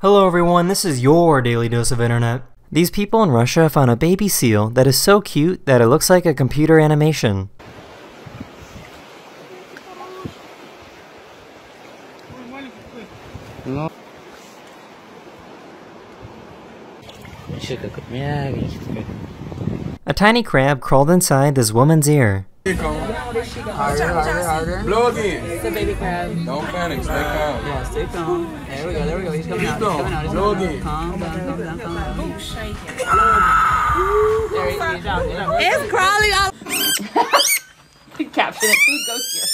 Hello everyone, this is your daily dose of internet. These people in Russia found a baby seal that is so cute that it looks like a computer animation. A tiny crab crawled inside this woman's ear. Harder, harder, harder. Blow again. It's a baby crab. Don't panic. Stay calm. Yeah, stay calm. There we go, there we go. He's coming out. He's coming out. He's Blow coming again. out. Calm down, calm down, calm down. Oh, there he is. He's out. It's crawling up. Caption it. Food goes here.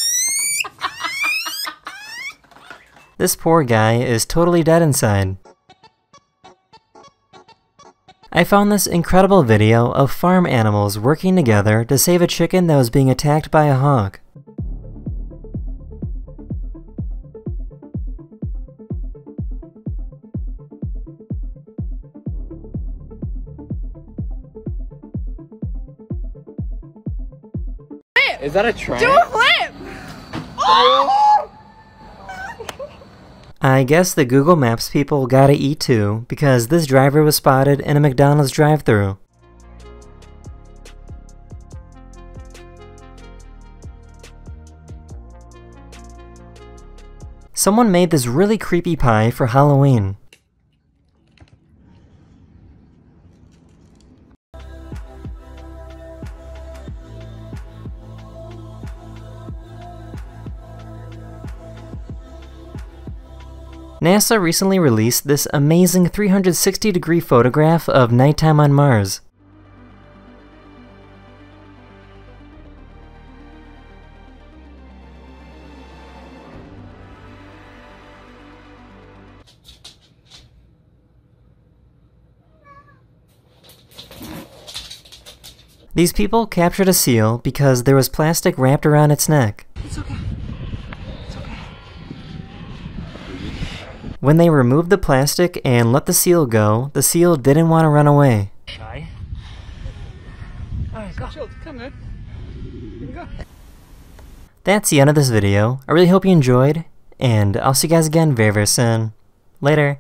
This poor guy is totally dead inside. I found this incredible video of farm animals working together to save a chicken that was being attacked by a hawk. Is that a train? Do a flip. Oh! I guess the Google Maps people gotta eat too, because this driver was spotted in a McDonald's drive thru Someone made this really creepy pie for Halloween. NASA recently released this amazing 360 degree photograph of nighttime on Mars. These people captured a seal because there was plastic wrapped around its neck. It's okay. When they removed the plastic and let the seal go, the seal didn't want to run away. Chill. Come in. Here go. That's the end of this video. I really hope you enjoyed, and I'll see you guys again very very soon. Later.